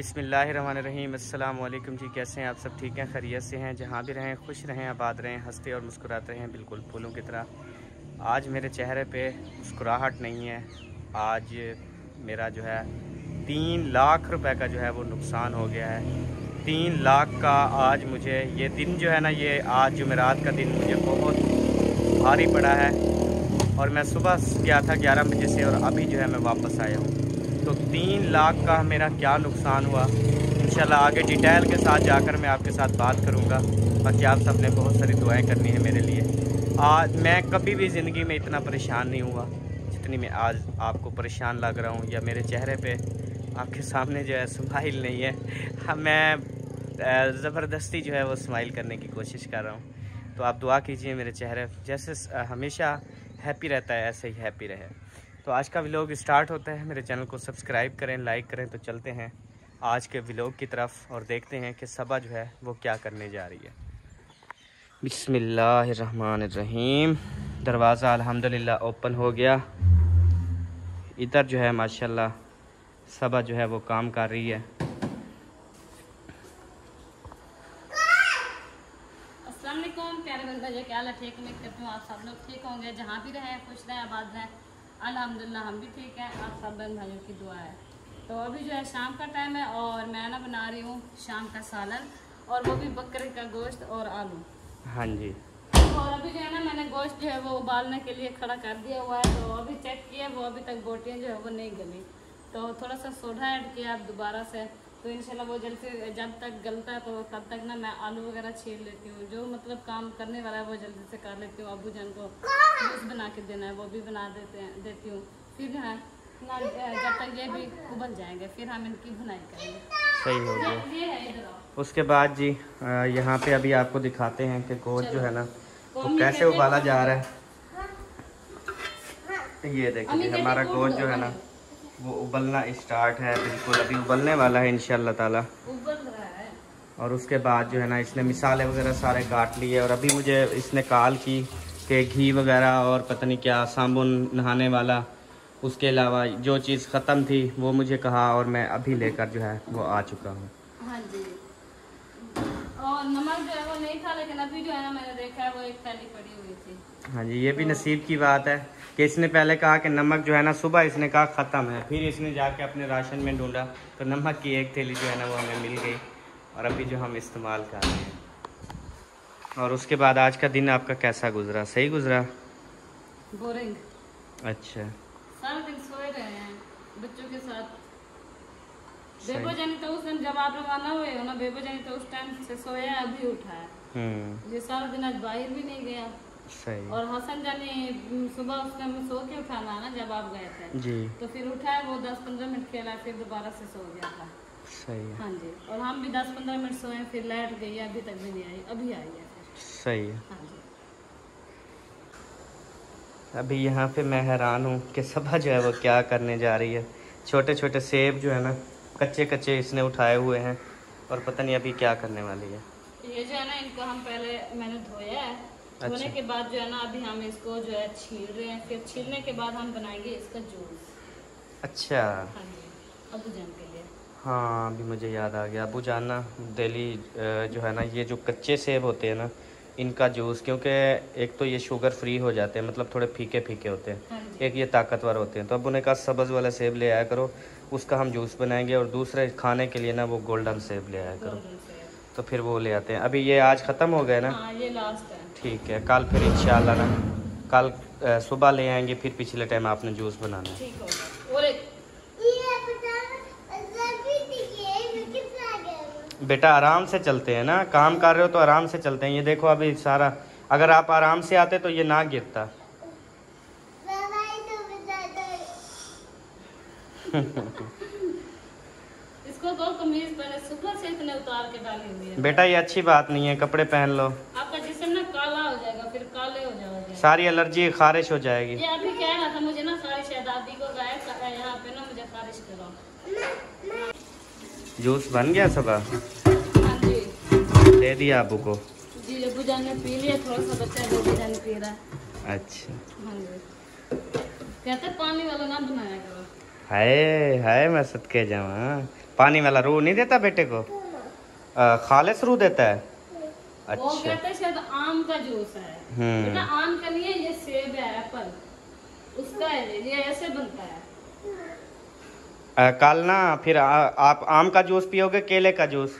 बिसमीम जी, कैसे हैं आप सब? ठीक हैं? खैरियत से हैं? जहाँ भी रहें, खुश रहें, आबाद रहें, हँसते और मुस्कुराते रहें, बिल्कुल फूलों की तरह। आज मेरे चेहरे पे मुस्कुराहट नहीं है। आज मेरा जो है, तीन लाख रुपए का जो है वो नुकसान हो गया है। तीन लाख का आज मुझे ये दिन जो है ना, ये आज जुमेरात का दिन मुझे बहुत भारी पड़ा है। और मैं सुबह गया था ग्यारह बजे से और अभी जो है मैं वापस आया हूँ। तो तीन लाख का मेरा क्या नुकसान हुआ? इन आगे डिटेल के साथ जाकर मैं आपके साथ बात करूँगा। बाकी आप सबने बहुत सारी दुआएँ करनी है मेरे लिए। आज मैं कभी भी ज़िंदगी में इतना परेशान नहीं हुआ जितनी मैं आज आपको परेशान लग रहा हूँ या मेरे चेहरे पे आपके सामने जो है स्माइल नहीं है। हाँ, मैं ज़बरदस्ती जो है वो स्माइल करने की कोशिश कर रहा हूँ। तो आप दुआ कीजिए मेरे चेहरे जैसे हमेशा हैप्पी रहता है ऐसे ही हैप्पी रहे। तो आज का व्लॉग स्टार्ट होता है। मेरे चैनल को सब्सक्राइब करें लाइक करें तो चलते हैं आज के व्लॉग की तरफ़ और देखते हैं कि सबा जो है वो क्या करने जा रही है। बिसमीम दरवाज़ा अल्हम्दुलिल्लाह ओपन हो गया। इधर जो है, माशाल्लाह, सबा जो है वो काम कर रही है। क्या ठीक उम्मीद करती हूँ आप सब लोग ठीक होंगे। जहाँ भी रहें, खुश रहें, आबाद रहें। अल्हम्दुलिल्लाह हम भी ठीक हैं आप सब बहन भाइयों की दुआ है। तो अभी जो है शाम का टाइम है और मैं ना बना रही हूँ शाम का सालन और वो भी बकरे का गोश्त और आलू। हाँ जी। और अभी जो है ना मैंने गोश्त जो है वो उबालने के लिए खड़ा कर दिया हुआ है तो अभी चेक किया वो अभी तक बोटियाँ जो है वो नहीं गली। तो थोड़ा सा सोडा ऐड किया अब दोबारा से तो इनशाला वो जल्द से जब तक गलता है तो तब तक ना मैं आलू वगैरह छील लेती हूँ। जो मतलब काम करने वाला है वो जल्दी से कर लेती हूँ। अबू जन को जूस बना के देना है वो भी बना देते हैं देती हूँ। फिर है ना जब तक ये भी उबल जाएँगे फिर हम इनकी बुनाई करेंगे। सही हो गया। उसके बाद जी यहाँ पे अभी आपको दिखाते हैं कि गोश्त जो है ना वो कैसे उबाला जा रहा है। ये देखिए हमारा गोश्त जो है ना वो उबलना स्टार्ट है बिल्कुल। अभी उबलने वाला है इन ताला। और उसके बाद जो है ना इसने मिसाले वगैरह सारे काट लिए और अभी मुझे इसने कॉल की कि घी वगैरह और पता नहीं क्या साबुन नहाने वाला उसके अलावा जो चीज़ ख़त्म थी वो मुझे कहा और मैं अभी लेकर जो है वो आ चुका हूँ। हाँ जी। और नमक जो है वो नहीं था लेकिन अभी जो है ना मैंने देखा है वो एक थैली पड़ी हुई थी। हाँ जी ये भी नसीब की बात है। कि इसने पहले कहा कि नमक जो है ना सुबह इसने कहा ख़त्म है। फिर इसने जाके अपने राशन में ढूंढा तो नमक की एक थैली जो है ना वो हमें मिल गई और अभी जो हम इस्तेमाल कर रहे हैं। और उसके बाद आज का दिन आपका कैसा गुजरा? सही गुजरा? बोरिंग। अच्छा। सारा दिन सोए रहे हैं बच्चों के साथ। बेबो जानी तो उस टाइम जब आप रवाना हुए हो ना बेबो जानी तो उस टाइम से सोया अभी उठा है। हम्म। ये सारा दिन आज बाहर भी नहीं गया। सही। और हसन जाने सुबह उसने हमें सो के उठाना ना जब आप गए थे। जी। तो फिर उठा है वो दस पंद्रह मिनट खेला फिर दोबारा से सो गया था। सही। है हाँ जी। और हम भी दस पंद्रह मिनट सोए फिर लाइट गई अभी तक भी नहीं आई अभी आई है सही। है हाँ जी। अभी यहाँ पे मैं हैरान हूँ कि सभा जो है वो क्या करने जा रही है। छोटे छोटे सेब जो है ना कच्चे कच्चे इसने उठाए हुए हैं और पता नहीं अभी क्या करने वाली है। ये जो है ना इनको हम पहले मैंने धोया है अच्छा। धोने के बाद जो है ना अभी हम इसको जो है छील रहे हैं फिर छीलने के बाद हम बनाएँगे इसका जूस। अच्छा। हाँ अबू जान के लिए। हाँ अभी मुझे याद आ गया। अबू जान ना दिल्ली जो है ना ये जो कच्चे सेब होते हैं ना इनका जूस क्योंकि एक तो ये शुगर फ्री हो जाते हैं मतलब थोड़े फीके फीके होते हैं। हाँ एक ये ताकतवर होते हैं। तो अब उन्हें कहा सब्ज़ वाला सेब ले आया करो उसका हम जूस बनाएँगे और दूसरे खाने के लिए ना वो गोल्डन सेब ले आया करो। तो फिर वो ले आते हैं। अभी ये आज ख़त्म हो गए ना? हाँ, ये लास्ट है। ठीक है कल फिर इंशाल्लाह ना कल सुबह ले आएँगे फिर पिछले टाइम आपने जूस बनाना है। बेटा आराम से चलते हैं ना काम कर रहे हो तो आराम से चलते हैं। ये देखो अभी सारा अगर आप आराम से आते तो ये ना गिरता इसको दो कमीज पहले इतने उतार के डाली हुई है। बेटा ये अच्छी बात नहीं है कपड़े पहन लो। आपका जिसम ना काला हो जाएगा फिर काले हो जाओगे। सारी एलर्जी खारिश हो जाएगी। ये अभी कह रहा था मुझे ना सारी शहजादी को गाय यहाँ पे ना मुझे खारिश करो जूस बन गया सब? हाँ दे दिया अबू को जी अबू जान ने पी लिया थोड़ा सा बच्चा अबू जान पी रहा अच्छा। हाँ जी। कहते पानी वाला ना बनाया करो। हाय हाय मैं सदके जावा पानी वाला रू नहीं देता बेटे को? आ, खालिस रू देता है? वो अच्छा। कहते हैं शायद आम का जूस है। हम्म। बेटा आम का नहीं है ये सेब है एप्पल। उसका है ये ऐसे बनता है। आ, कल ना फिर आ, आप आम का जूस पियोगे केले का जूस?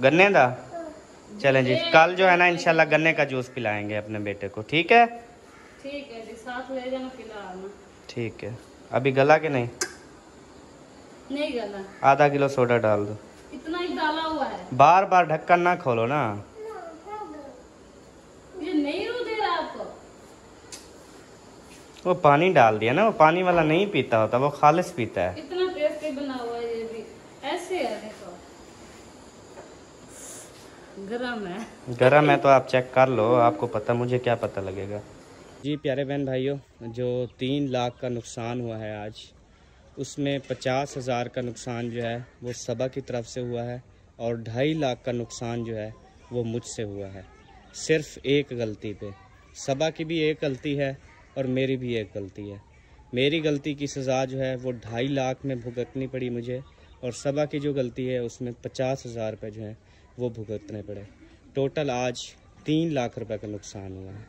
गन्ने का चलें जी कल जो है ना इंशाल्लाह गन्ने का जूस पिलाएँगे अपने बेटे को ठीक है? ठीक है जी साथ ले जाना पिला ठीक है। अभी गला के नहीं? नहीं गला। आधा किलो सोडा डाल दो। इतना ही डाला हुआ है। बार बार ढक्कन ना खोलो ना। ये नहीं रू दे रहा आपको। वो पानी डाल दिया ना वो पानी वाला नहीं पीता होता वो खालिश पीता है। इतना टेस्टी बना हुआ है ये भी। ऐसे है देखो। गरम है। गरम है तो आप चेक कर लो आपको पता मुझे क्या पता लगेगा। जी प्यारे बहन भाइयों जो तीन लाख का नुकसान हुआ है आज उसमें पचास हज़ार का नुकसान जो है, वो सबा की तरफ़ से हुआ है और ढाई लाख का नुकसान जो है, वो मुझसे हुआ है। सिर्फ़ एक गलती पे। सबा की भी एक गलती है और मेरी भी एक गलती है। मेरी गलती की सज़ा जो है, वो ढाई लाख में भुगतनी पड़ी मुझे और सबा की जो गलती है, उसमें पचास हज़ार रुपये जो है, वो भुगतने पड़े। टोटल आज तीन लाख रुपए का नुकसान हुआ है।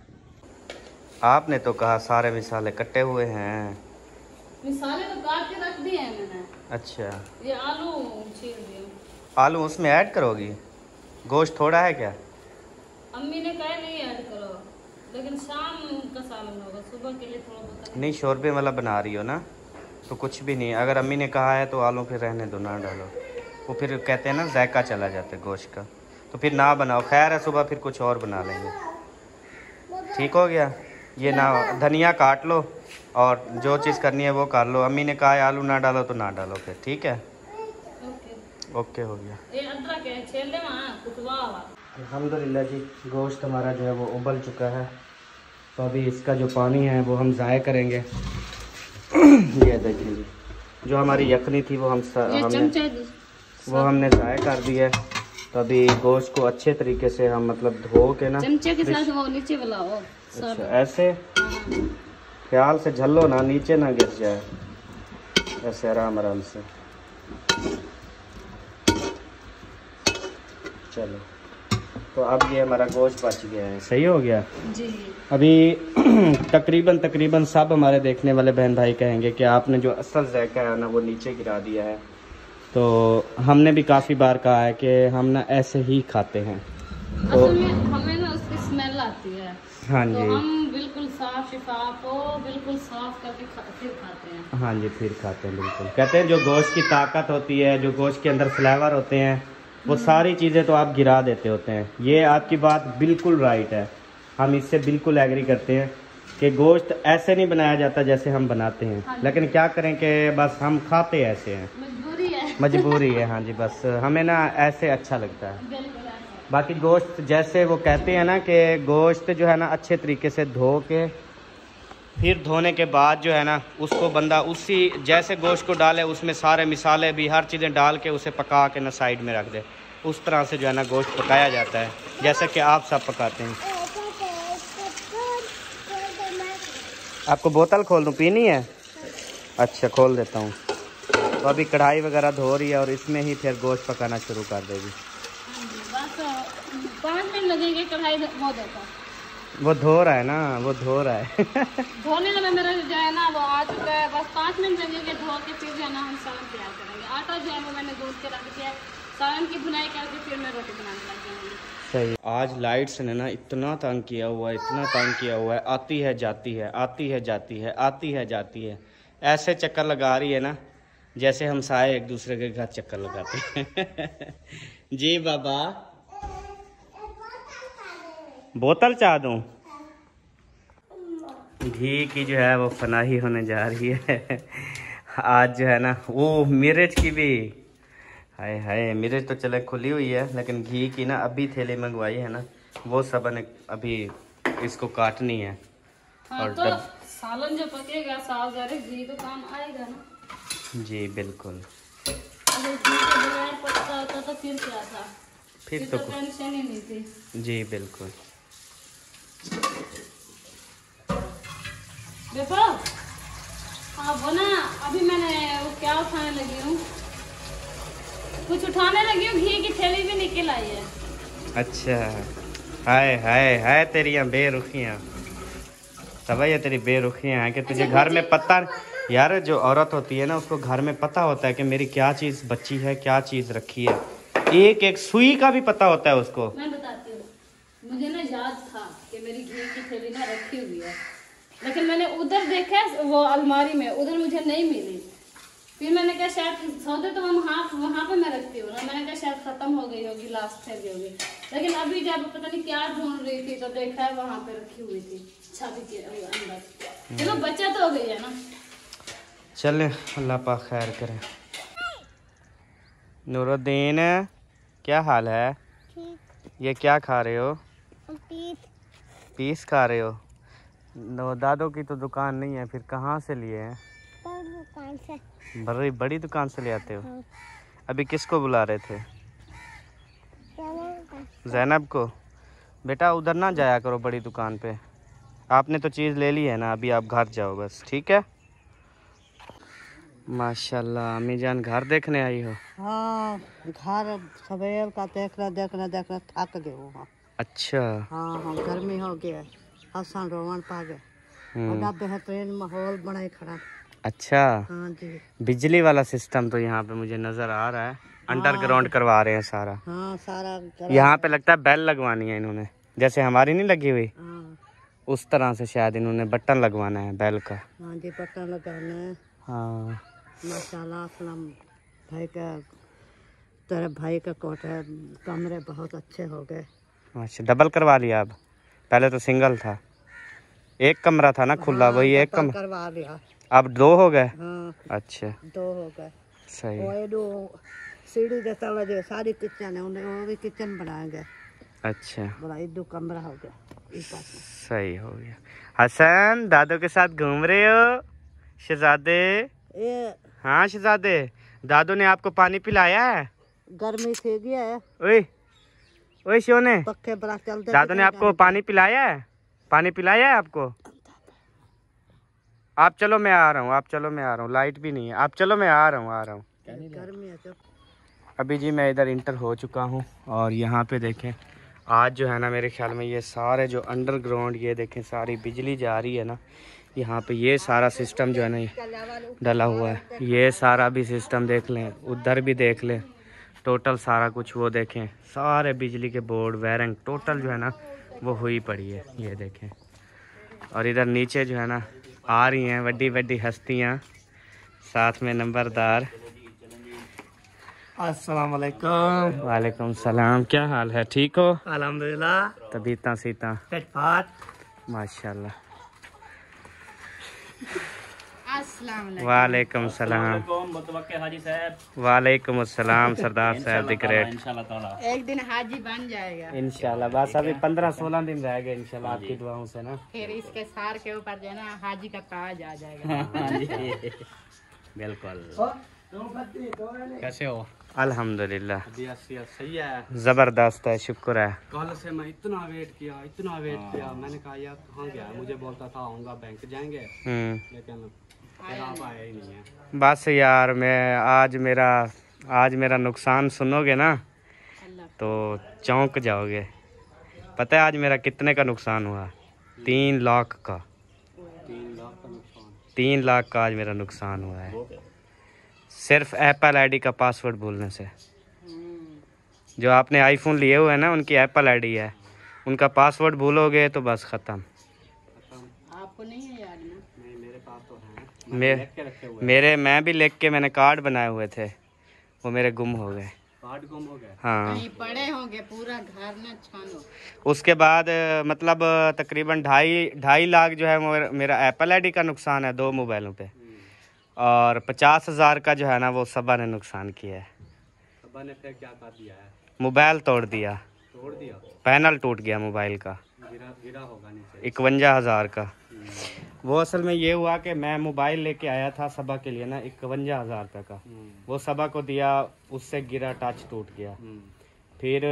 आपने तो कहा सारे मिसाले कटे हुए हैं। मिसाले तो काट के रख दिए हैं मैंने। अच्छा। ये आलू छील दिए। आलू उसमें ऐड करोगी? गोश्त थोड़ा है क्या? अम्मी ने कहा नहीं ऐड करो लेकिन शाम का सालन होगा सुबह के लिए थोड़ा बहुत। नहीं शोरबे वाला बना रही हो ना? तो कुछ भी नहीं। अगर अम्मी ने कहा है तो आलू फिर रहने दो ना डालो। वो फिर कहते हैं ना जायका चला जाता है गोश्त का। तो फिर ना बनाओ। खैर है सुबह फिर कुछ और बना लेंगे। ठीक हो गया? ये ना धनिया काट लो और जो चीज़ करनी है वो कर लो। अम्मी ने कहा है आलू ना डालो तो ना डालो फिर ठीक है? ओके हो गया। है अल्हम्दुलिल्लाह जी गोश्त हमारा जो है वो उबल चुका है। तो अभी इसका जो पानी है वो हम ज़ाय करेंगे। ये देखिए जी जो हमारी यखनी थी वो हम हमने वो हमने ज़ाय कर दी है। तो अभी गोश्त को अच्छे तरीके से हम मतलब धो के ना चमचे के साथ वो नीचे अच्छा ऐसे? ख्याल से झल्लो ना नीचे ना गिर जाए। ऐसे आराम आराम से। चलो। तो अब ये हमारा गोश्त बच गया है। सही हो गया? जी। अभी तकरीबन तकरीबन सब हमारे देखने वाले बहन भाई कहेंगे कि आपने जो असल जायका है ना वो नीचे गिरा दिया है। तो हमने भी काफ़ी बार कहा है कि हम ना ऐसे ही खाते हैं। तो हमें ना उसकी स्मेल आती है। हाँ जी तो जी। हम बिल्कुल साफ़ शिफाफ हो बिल्कुल साफ़ करके खा, फिर खाते हैं। हाँ जी फिर खाते हैं बिल्कुल। कहते हैं जो गोश्त की ताकत होती है जो गोश्त के अंदर फ्लेवर होते हैं वो सारी चीज़ें तो आप गिरा देते होते हैं। ये आपकी बात बिल्कुल राइट है। हम इससे बिल्कुल एग्री करते हैं कि गोश्त ऐसे नहीं बनाया जाता जैसे हम बनाते हाँ। हैं लेकिन क्या करें कि बस हम खाते ऐसे हैं। मजबूरी है हाँ जी, बस हमें ना ऐसे अच्छा लगता है। बाकी गोश्त जैसे वो कहते हैं ना कि गोश्त जो है ना अच्छे तरीके से धो के, फिर धोने के बाद जो है ना उसको बंदा उसी जैसे गोश्त को डाले, उसमें सारे मिसाले भी, हर चीज़ें डाल के उसे पका के ना साइड में रख दे। उस तरह से जो है ना गोश्त पकाया जाता है, जैसे कि आप सब पकाते हैं। आपको बोतल खोल दूँ? पीनी है? अच्छा खोल देता हूँ। तो अभी कढ़ाई वगैरह धो रही है और इसमें ही फिर गोश्त पकाना शुरू कर देगी। पाँच मिनट लगेंगे कढ़ाई वो धो रहा है ना वो धो रहा है। धोने वाला मेरा जो है ना वो आ चुका है। बस पाँच मिनट लगेंगे धो के फिर जो है ना हम सालन तैयार करेंगे। आटा जो है वो मैंने गूंथ के रख दिया है। सालन की बुनाई करके फिर मैं रोटी बनाने लग जाऊँगी। सही। आज लाइट्स ने ना इतना तंग किया हुआ है इतना तंग किया हुआ है। आती है जाती है आती है जाती है आती है जाती है। ऐसे चक्कर लगा रही है ना जैसे हम साए एक दूसरे के घर चक्कर लगाते हैं। जी बाबा। बोतल चाह दूँ? घी की जो है वो फनाही होने जा रही है। आज जो है ना वो मिर्च की भी। हाय हाय मिर्च तो चले खुली हुई है लेकिन घी की ना अभी थैली मंगवाई है ना वो सबने अभी इसको काटनी है। हाँ और तो डब- सालन जो पकेगा साल घी तो काम आएगा ना। जी बिल्कुल। तो फिर तो तो कुछ। जी बिल्कुल। देखो हाँ वो ना अभी मैंने वो क्या उठाने लगी हूँ? कुछ उठाने लगी हूँ घी की थैली भी निकल आई है। अच्छा। हाय हाय हाय तेरी बेरुखियाँ। सब ये तेरी बेरुखियाँ हैं कि तुझे अच्छा, घर में पता? यार जो औरत होती है ना उसको घर में पता होता है कि मेरी क्या चीज़ बची है क्या चीज़ रखी है। एक एक सुई का भी पता होता है उसको। मैं बताती हूँ। मुझे ना याद था कि मेरी घी की थैली ना रखी हुई है। लेकिन मैंने उधर देखा वो अलमारी में उधर मुझे नहीं मिली। फिर मैंने कहा शायद सौदे तो हम वहाँ वहाँ पे मैं रखती हूँ ना? मैंने कहा शायद खत्म हो गई होगी लास्ट थैली होगी लेकिन अभी जब पता नहीं क्या ढूंढ रही थी तो देखा है वहाँ पे रखी हुई थी। छवि के अंदर। चलो बच्चा तो हो गई है ना। चले अल्लाह पा खैर करे। नूरुद्दीन क्या हाल है? ये क्या खा रहे हो? पीस। खा रहे हो? नो दादो की तो दुकान नहीं है फिर कहाँ से लिए हैं? दुकान से। बड़ी बड़ी दुकान से ले आते हो? हाँ। अभी किसको बुला रहे थे? जैनब को? बेटा उधर ना जाया करो बड़ी दुकान पे। आपने तो चीज़ ले ली है ना अभी आप घर जाओ बस ठीक है? माशाल्लाह अम्मी जान घर देखने आई हो? हाँ घर सवेर का देखना देखना देखना थक गए वहाँ अच्छा। हाँ हाँ गर्मी हो गया हसन रोवन पा गए। हम्म, बड़ा बेहतरीन माहौल बनाए खड़ा। अच्छा। हाँ जी। बिजली वाला सिस्टम तो यहाँ पे मुझे नज़र आ रहा है। अंडरग्राउंड करवा रहे हैं सारा। हाँ सारा यहाँ पे लगता है बेल लगवानी है इन्होंने। जैसे हमारी नहीं लगी हुई? हाँ। उस तरह से शायद इन्होंने बटन लगवाना है बेल का। हाँ जी बटन लगाना है। हाँ। माशाल्लाह असलम भाई का तेरे भाई का कोठे कमरे बहुत अच्छे हो गए। अच्छा डबल करवा लिया अब। पहले तो सिंगल था। एक कमरा था ना खुला वही एक कमरा करवा लिया। अब दो हो गए? हाँ अच्छा। दो हो गए। सही। वो सीढ़ी के तले जो सारी किचन है उन्हें वो भी किचन बनाएँगे अच्छा। बड़ा इदू कमरा हो गया। सही हो गया। हसन दादू के साथ घूम रहे हो? शहजादे? ये हाँ शहजादे। दादू ने आपको पानी पिलाया है? गर्मी थी गया है। ओए ओए शिवने पक्के बड़ा चलते दादू ने आपको पानी पिलाया है? पानी पिलाया है आपको? आप चलो मैं आ रहा हूँ आप चलो मैं आ रहा हूँ। लाइट भी नहीं है। आप चलो मैं आ रहा हूँ आ रहा हूँ। अभी जी मैं इधर इंटर हो चुका हूँ और यहाँ पे देखें आज जो है ना मेरे ख्याल में ये सारे जो अंडरग्राउंड ये देखें सारी बिजली जा रही है ना यहाँ पे ये सारा सिस्टम जो है ना ये डला हुआ है। ये सारा भी सिस्टम देख लें उधर भी देख लें। टोटल सारा कुछ वो देखें। सारे बिजली के बोर्ड वायरिंग टोटल जो है ना वो हुई पड़ी है। ये देखें। और इधर नीचे जो है ना आ रही हैं बड़ी बड़ी हस्तियाँ। साथ में नंबरदार। अस्सलाम वालेकुम वालेकुम सलाम। क्या हाल है? ठीक हो? अल्हम्दुलिल्लाह। तबीता सीता माशाल्लाह। वालेकुम सलाम। वालेकुम अस्सलाम सरदार साहब द ग्रेट इंशाल्लाह एक दिन हाजी बन जाएगा। इंशाल्लाह बस अभी पंद्रह सोलह दिन रह गए इंशाल्लाह आपकी दुआओं से ना। फिर इसके सार के ऊपर जो है ना हाजी का ताज आ जाएगा। बिल्कुल। कैसे हो? अल्हम्दुलिल्लाह सही है। ज़बरदस्त है शुक्र है। कल से मैं इतना वेट किया इतना वेट किया। मैंने कहा यार कहाँ गया मुझे बोलता था आऊँगा बैंक जाएँगे? हम्म। लेकिन आप आए ही नहीं है। बस यार मैं आज मेरा आज मेरा नुकसान सुनोगे ना तो चौंक जाओगे। पता है आज मेरा कितने का नुकसान हुआ? तीन लाख का। तीन लाख का नुकसान। तीन लाख का आज मेरा नुकसान हुआ है। सिर्फ़ एप्पल आईडी का पासवर्ड भूलने से। जो आपने आईफोन लिए हुए हैं ना उनकी एप्पल आईडी है। उनका पासवर्ड भूलोगे तो बस ख़त्म। आपको नहीं है याद ना? मेरे पास तो है। मे, लिख के रखे हुए मेरे मैं भी लिख के मैंने कार्ड बनाए हुए थे। वो मेरे गुम हो गए। कार्ड गुम हो गए? हाँ। पड़े होंगे पूरा घर न छानो। उसके बाद मतलब तकरीबन ढाई ढाई लाख जो है मेरा- मेरा एप्पल आईडी का नुकसान है दो मोबाइलों पे। और पचास हज़ार का जो है ना वो सबा ने नुकसान किया है। अब्बा ने फिर क्या कर दिया है? मोबाइल तोड़ दिया। तोड़ दिया? पैनल टूट गया मोबाइल का। गिरा गिरा होगा नीचे। इकवंजा हज़ार का। वो असल में ये हुआ कि मैं मोबाइल लेके आया था सबा के लिए ना इकवंजा हज़ार रुपये का। हम्म, वो सबा को दिया उससे गिरा टच टूट गया। हम्म, फिर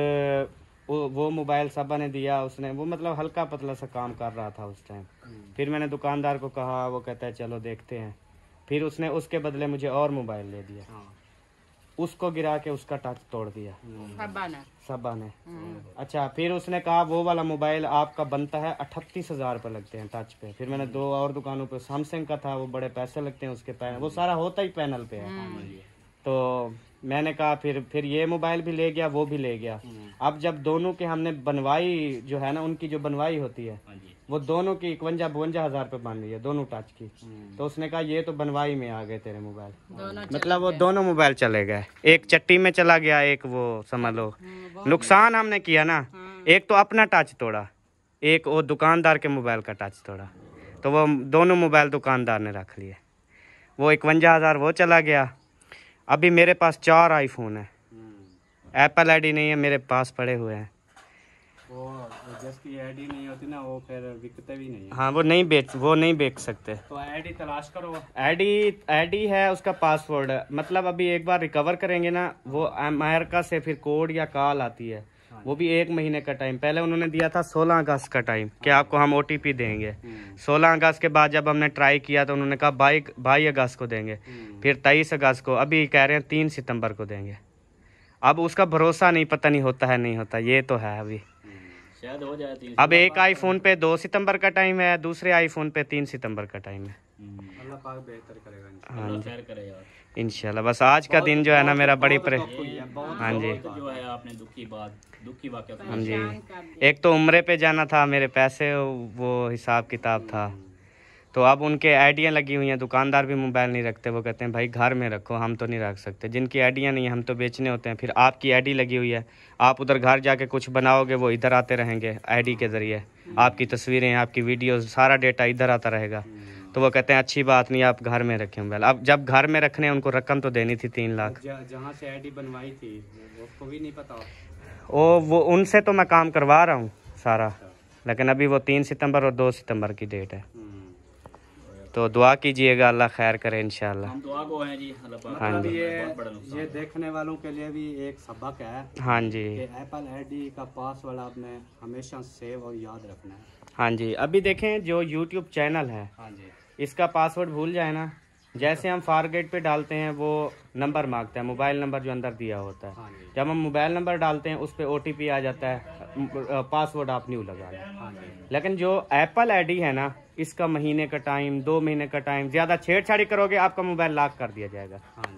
वो मोबाइल सबा ने दिया उसने वो मतलब हल्का पतला सा काम कर रहा था उस टाइम हम्म। फिर मैंने दुकानदार को कहा वो कहता है चलो देखते हैं। फिर उसने उसके बदले मुझे और मोबाइल दे दिया। हाँ। उसको गिरा के उसका टच तोड़ दिया। सब्बा ने सबा ने अच्छा फिर उसने कहा वो वाला मोबाइल आपका बनता है अठतीस हज़ार रूपए लगते हैं टच पे। फिर मैंने दो और दुकानों पे सैमसंग का था वो बड़े पैसे लगते हैं उसके पैनल वो सारा होता ही पैनल पे है। तो मैंने कहा फिर फिर ये मोबाइल भी ले गया वो भी ले गया। अब जब दोनों के हमने बनवाई जो है ना उनकी जो बनवाई होती है वो दोनों की इकवंजा बवंजा हज़ार रुपये बन रही है दोनों टच की। तो उसने कहा ये तो बनवाई में आ गए तेरे मोबाइल। मतलब वो दोनों मोबाइल चले गए। एक चट्टी में चला गया एक वो समझ लो। नुकसान हमने किया ना। एक तो अपना टच तोड़ा एक वो दुकानदार के मोबाइल का टच तोड़ा। तो वो दोनों मोबाइल दुकानदार ने रख लिए। वो इकवंजा हज़ार वो चला गया। अभी मेरे पास चार आईफोन है। एप्पल आईडी नहीं है मेरे पास पड़े हुए हैं। वो जिसकी आईडी नहीं होती ना वो फिर बिकते भी नहीं है। हाँ वो नहीं बेच वो नहीं बेच सकते। तो आईडी तलाश करो। आईडी आईडी है उसका पासवर्ड मतलब अभी एक बार रिकवर करेंगे ना वो अमेरिका से फिर कोड या कॉल आती है। वो भी एक महीने का टाइम पहले उन्होंने दिया था 16 अगस्त का टाइम कि आपको हम ओटीपी देंगे। 16 अगस्त के बाद जब हमने ट्राई किया तो उन्होंने कहा बाई बाई अगस्त को देंगे। फिर तेईस अगस्त को अभी कह रहे हैं तीन सितंबर को देंगे। अब उसका भरोसा नहीं पता नहीं होता है नहीं होता ये तो है अभी। शायद हो जाए अब एक आईफोन पे दो सितंबर का टाइम है दूसरे आईफोन पे तीन सितंबर का टाइम है। अल्लाह पाक बेहतर करेगा। हाँ इंशाल्लाह। बस आज का दिन जो है ना मेरा बड़ी परे हाँ जी। जो है आपने दुखी बात दुखी हाँ जी। एक तो उम्रे पे जाना था मेरे पैसे वो हिसाब किताब था। तो अब उनके आइडियाँ लगी हुई हैं दुकानदार भी मोबाइल नहीं रखते वो कहते हैं भाई घर में रखो हम तो नहीं रख सकते। जिनकी आइडियाँ नहीं है हम तो बेचने होते हैं। फिर आपकी आईडी लगी हुई है आप उधर घर जाके कुछ बनाओगे वो इधर आते रहेंगे आईडी के ज़रिए। आपकी तस्वीरें आपकी वीडियो सारा डेटा इधर आता रहेगा। तो वो कहते हैं अच्छी बात नहीं आप घर में रखें मोबाइल। अब जब घर में रखने उनको रकम तो देनी थी तीन लाख। जहाँ से आईडी बनवाई थी उसको भी नहीं पता ओ वो उनसे तो मैं काम करवा रहा हूँ सारा। लेकिन अभी वो तीन सितंबर और दो सितंबर की डेट है। हम्म। तो दुआ कीजिएगा अल्लाह खैर करे इंशाल्लाह। हम दुआ को हैं जी हाँ जी। ये ये देखने वालों के लिए भी एक सबक है हाँ जी। कि एप्पल आईडी का पासवर्ड आपने हमेशा सेव और याद रखना है। हाँ जी। अभी देखें जो यूट्यूब चैनल है हाँ जी। इसका पासवर्ड भूल जाए ना। जैसे हम फारगेट पे डालते हैं वो नंबर माँगता है मोबाइल नंबर जो अंदर दिया होता है। हाँ जब हम मोबाइल नंबर डालते हैं उस पर ओ आ जाता है पासवर्ड आप न्यू लगा लें। हाँ लेकिन जो एप्पल आईडी है ना इसका महीने का टाइम दो महीने का टाइम ज़्यादा छेड़छाड़ी करोगे आपका मोबाइल लॉक कर दिया जाएगा। हाँ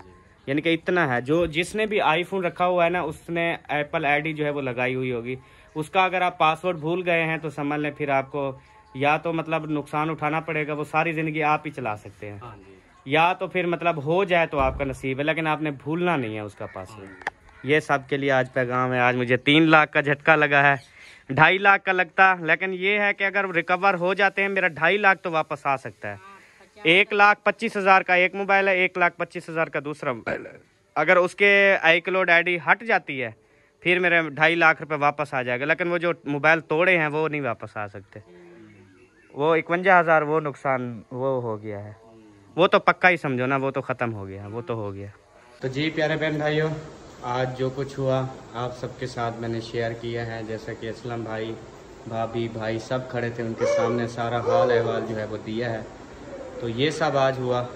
यानी कि इतना है जो जिसने भी आईफोन रखा हुआ है ना उसने एप्पल आईडी जो है वो लगाई हुई होगी। उसका अगर आप पासवर्ड भूल गए हैं तो समझ लें फिर आपको या तो मतलब नुकसान उठाना पड़ेगा वो सारी ज़िंदगी आप ही चला सकते हैं। हाँ या तो फिर मतलब हो जाए तो आपका नसीब है लेकिन आपने भूलना नहीं है उसका पासवर्ड ये सब के लिए आज पैगाम है। आज मुझे तीन लाख का झटका लगा है। ढाई लाख का लगता लेकिन ये है कि अगर रिकवर हो जाते हैं मेरा ढाई लाख तो वापस आ सकता है। एक लाख पच्चीस हज़ार का एक मोबाइल है एक लाख पच्चीस हज़ार का दूसरा मोबाइल है। अगर उसके आई क्लोड आई हट जाती है फिर मेरे ढाई लाख रुपए वापस आ जाएगा लेकिन वो जो मोबाइल तोड़े हैं वो नहीं वापस आ सकते। वो इकवंजा हज़ार वो नुकसान वो हो गया है। वो तो पक्का ही समझो ना, वो तो ख़त्म हो गया, वो तो हो गया। तो जी प्यारे बहन भाइयों, आज जो कुछ हुआ, आप सबके साथ मैंने शेयर किया है। जैसा कि असलम भाई, भाभी, भाई सब खड़े थे, उनके सामने सारा हाल अहवाल जो है वो दिया है। तो ये सब आज हुआ।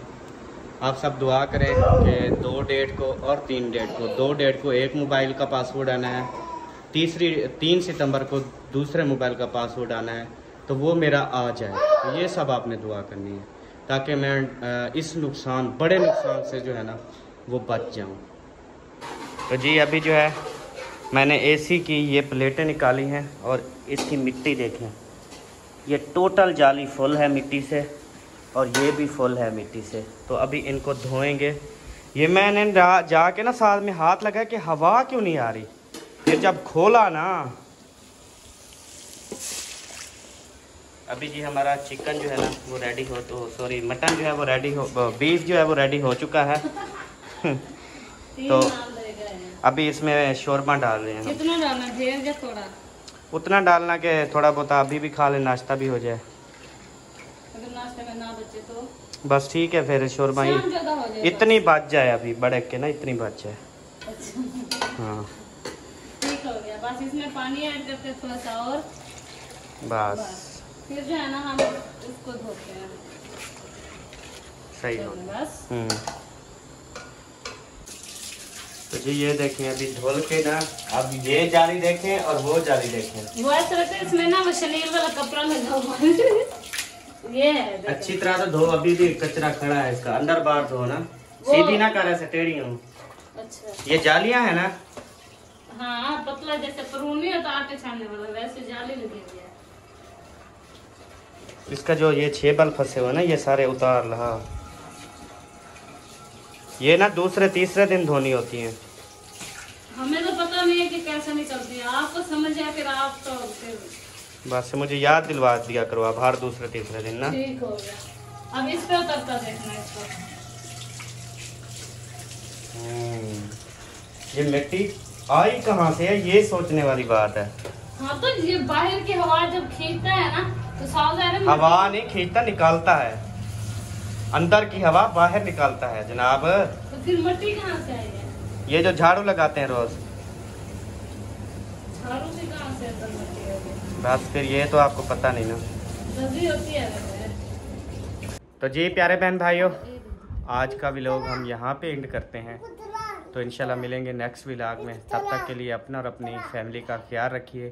आप सब दुआ करें कि दो डेट को और तीन डेट को, दो डेट को एक मोबाइल का पासवर्ड आना है, तीसरी, तीन सितंबर को दूसरे मोबाइल का पासवर्ड आना है। तो वो मेरा आ जाए तो ये सब आपने दुआ करनी है, ताकि मैं इस नुकसान, बड़े नुकसान से जो है ना, वो बच जाऊँ। तो जी, अभी जो है, मैंने एसी की ये प्लेटें निकाली हैं और इसकी मिट्टी देखें। ये टोटल जाली फुल है मिट्टी से और ये भी फुल है मिट्टी से। तो अभी इनको धोएँगे। ये मैंने जाके ना साथ में हाथ लगा कि हवा क्यों नहीं आ रही? फिर जब खोला ना अभी जी हमारा चिकन जो है ना वो रेडी हो तो सॉरी मटन जो है वो रेडी हो बीफ जो है वो रेडी हो चुका है। तो- अभी इसमें शोरमा डाल रहे हैं। कितना डालना ढेर या थोड़ा? उतना डालना कि थोड़ा बहुत अभी भी खा लें नाश्ता भी हो जाए। अगर नाश्ते में ना बचे तो? बस ठीक है फिर शोरमा ही इतनी बच जाए अभी बड़क के ना इतनी बच जाए। अच्छा। हाँ। ठीक हो गया बस इसमें पानी ऐड करते थोड़ा सा और बस। फिर जो है ना हम उसको धोते हैं। सही हो बस। हम्म। तो जी ये देखें अभी धुल के ना अब ये जाली देखें और वो जाली देखें। वो ऐसा लगता है इसमें ना वो शनील वाला कपड़ा लगा हुआ है। ये है अच्छी तरह से धो अभी भी कचरा खड़ा है इसका अंदर बाहर धो ना। सीधी ना कर ऐसे टेढ़ी हूँ। अच्छा। ये जालियाँ है ना? हाँ पतला जैसे परूनी होता आटे छानने वाला वैसे जाली लगी हुई है। इसका जो ये छह बल फंसे हुए ना ये सारे उतार रहा ये ना दूसरे तीसरे दिन धोनी होती हैं। हमें तो पता नहीं है कि कैसे निकलती है। आपको समझ है फिर आप तो बस मुझे याद दिलवा दिया करो आप हर दूसरे तीसरे दिन ना। ठीक हो गया। अब इस पे उतरता देखना इसको हम्म, ये मिट्टी आई कहाँ से है? ये सोचने वाली बात है। हाँ तो ये बाहर की हवा जब खींचता है ना तो साल हवा नहीं खींचता निकालता है। अंदर की हवा बाहर निकालता है जनाब। तो फिर मिट्टी कहाँ से आई है? ये जो झाड़ू लगाते हैं रोज। झाड़ू से कहाँ से बस फिर ये तो आपको पता नहीं ना। है तो जी प्यारे बहन भाइयों आज का व्लॉग हम यहाँ पे एंड करते हैं। तो इंशाल्लाह मिलेंगे नेक्स्ट व्लॉग में। तब तक के लिए अपना और अपनी फैमिली का ख्याल रखिए।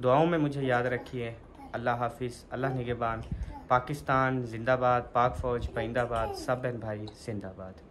दुआओं में मुझे याद रखिए। अल्लाह हाफिज़, अल्लाह निगेबान। पाकिस्तान, जिंदाबाद, पाक फ़ौज पैंदाबाद सब बहन भाई, जिंदाबाद।